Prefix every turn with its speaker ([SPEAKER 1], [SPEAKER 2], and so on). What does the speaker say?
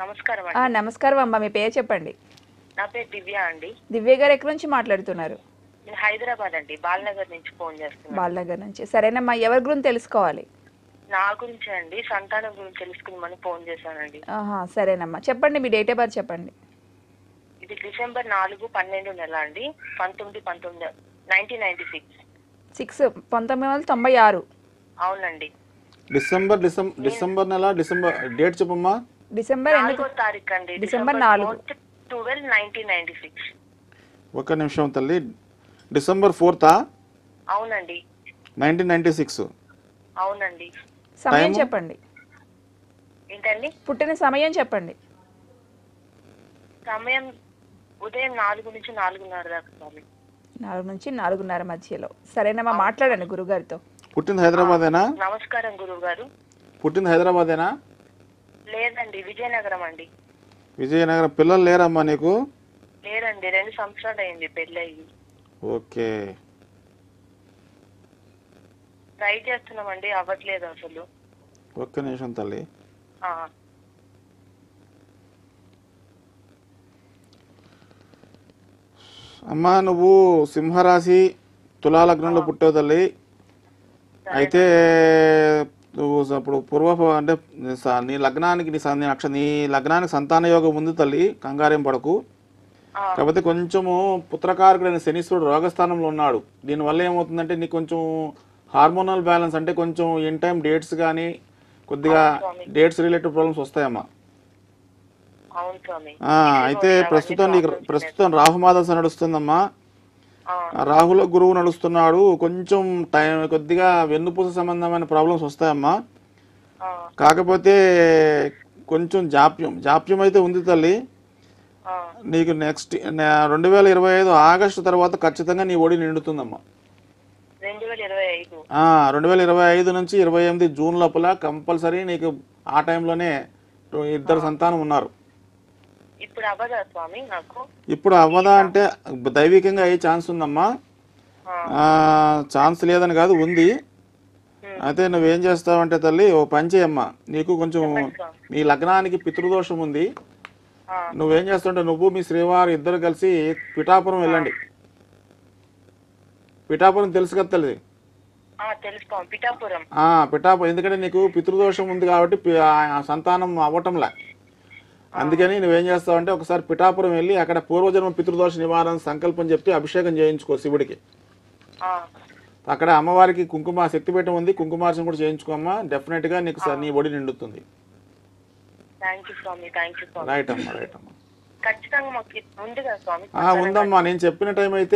[SPEAKER 1] నమస్కారం అండి.
[SPEAKER 2] నమస్కారం అమ్మ మీ పేరు చెప్పండి.
[SPEAKER 1] నా పేరు దివ్య అండి.
[SPEAKER 2] దివ్య గారు ఎక్కడి నుంచి మాట్లాడుతున్నారు?
[SPEAKER 1] నేను హైదరాబాద్ అండి బాలనగర్ నుంచి ఫోన్ చేస్తున్నాను.
[SPEAKER 2] బాలనగర్ నుంచి. సరేనమ్మా ఎవరి గురించి తెలుసుకోవాలి?
[SPEAKER 1] నా గురించి అండి సంతానం గురించి తెలుసుకుందామని ఫోన్ చేశానండి.
[SPEAKER 2] ఆహా సరేనమ్మా. చెప్పండి మీ డేట్ ఆఫ్ బర్త్ చెప్పండి.
[SPEAKER 1] ఇది డిసెంబర్ నాలుగు పన్నెండు నెల అండి. పంతొమ్మిది పంతొమ్మిది నైన్టీన్ నైన్టీ సిక్స్
[SPEAKER 2] సిక్స్ పంతొమ్మిది వందల తొంభై ఆరు.
[SPEAKER 1] అవునండి.
[SPEAKER 3] డిసెంబర్ డిసెంబర్ డిసెంబర్ నెల డిసెంబర్ డేట్ చెప్పమ్మా.
[SPEAKER 2] డిసెంబర్ ఎందుకు
[SPEAKER 1] నాలుగో తారీఖు అండి
[SPEAKER 2] డిసెంబర్ నాలుగు.
[SPEAKER 1] ట్వెల్వ్ నైన్టీన్ నైన్టీ సిక్స్
[SPEAKER 3] ఒక్క నిమిషం తల్లి. డిసెంబర్ ఫోర్తా
[SPEAKER 1] అవునండి.
[SPEAKER 3] నైన్టీన్ నైంటీ సిక్స్
[SPEAKER 1] అవునండి.
[SPEAKER 2] సమయం? చెప్పండి.
[SPEAKER 1] ఏంటండి?
[SPEAKER 2] పుట్టిన సమయం చెప్పండి.
[SPEAKER 1] సమయం ఉదయం నాలుగు నుంచి నాలుగున్నర దాకా
[SPEAKER 2] నాలుగు నుంచి నాలుగున్నర మధ్యలో. సరేనమ్మా మాట్లాడండి గురుగారితో
[SPEAKER 3] పుట్టింది హైదరాబాదేనా?
[SPEAKER 1] నమస్కారం గురువు గారు
[SPEAKER 3] పుట్టింది హైదరాబాదేనా?
[SPEAKER 1] లేదండి విజయనగరం అండి.
[SPEAKER 3] విజయనగరం పిల్లలు లేరమ్మా నీకు?
[SPEAKER 1] లేదండి రెండు సంవత్సరాలు అయింది పెళ్ళయి
[SPEAKER 3] ఓకే.
[SPEAKER 1] ట్రై చేస్తున్నామండి అవ్వట్లేదు అసలు.
[SPEAKER 3] ఒక్క నిమిషం తల్లి.
[SPEAKER 1] ఆ,
[SPEAKER 3] అమ్మా నువ్వు సింహరాశి తులాలగ్నంలో పుట్టావు తల్లి. అయితే నువ్వు అప్పుడు పూర్వ అంటే నీ లగ్నానికి నీ స- నీ అక్ష నీ లగ్నానికి సంతాన యోగం ఉంది తల్లి కంగారేం పడకు. కాకపోతే కొంచెము పుత్రకారకుడైన శనీశ్వరుడు రోగస్థానంలో ఉన్నాడు. దీనివల్ల ఏమవుతుందంటే నీకు కొంచెం హార్మోనల్ బ్యాలెన్స్ అంటే కొంచెం ఇన్ టైం డేట్స్ కానీ కొద్దిగా డేట్స్ రిలేటెడ్ ప్రాబ్లమ్స్ వస్తాయమ్మా. అయితే ప్రస్తుతం నీకు ప్రస్తుతం రాహుమాదశ నడుస్తుందమ్మా. రాహుల గురువు నడుస్తున్నాడు. కొంచెం టైం కొద్దిగా వెన్నుపూస సంబంధమైన ప్రాబ్లమ్స్ వస్తాయమ్మా. కాకపోతే కొంచెం జాప్యం జాప్యం అయితే ఉంది తల్లి. నీకు నెక్స్ట్ రెండు వేల ఇరవై ఐదు ఆగస్టు తర్వాత ఖచ్చితంగా నీ ఒడి నిండుతుందమ్మా.
[SPEAKER 1] రెండు వేల ఇరవై ఐదు
[SPEAKER 3] నుంచి ఇరవై ఎనిమిది జూన్ లోపల కంపల్సరీ నీకు ఆ టైంలోనే ఇద్దరు సంతానం ఉన్నారు.
[SPEAKER 1] ఇప్పుడు అవ్వదా స్వామి నాకు?
[SPEAKER 3] ఇప్పుడు అవ్వదా అంటే దైవికంగా అయ్యే ఛాన్స్ ఉందమ్మా. ఛాన్స్ లేదని కాదు ఉంది. అయితే నువ్వేం చేస్తావంటే తల్లి ఓ పని చేయమ్మా. నీకు కొంచెం. నీ లగ్నానికి పితృదోషం ఉంది. నువ్వేం చేస్తుంటే నువ్వు మీ శ్రీవారు ఇద్దరు కలిసి పిఠాపురం వెళ్ళండి. పిఠాపురం తెలుసు కదా తల్లి?
[SPEAKER 1] పిఠాపురం.
[SPEAKER 3] ఎందుకంటే నీకు పితృదోషం ఉంది కాబట్టి సంతానం అవ్వటంలే. అందుకని నువ్వేం చేస్తావంటే ఒకసారి పిఠాపురం వెళ్ళి అక్కడ పూర్వజన్మ పితృదోష నివారణ సంకల్పం చెప్పి అభిషేకం చేయించుకో శివుడికి. అక్కడ అమ్మవారికి కుంకుమ శక్తిపీఠం ఉంది కుంకుమార్చన కూడా చేయించుకోమ్మా డెఫినెట్గా నీకు స- నీ ఒడి నిండుతుంది. రైట్ అమ్మా రైట్ ఉందమ్మా. నేను చెప్పిన టైం అయితే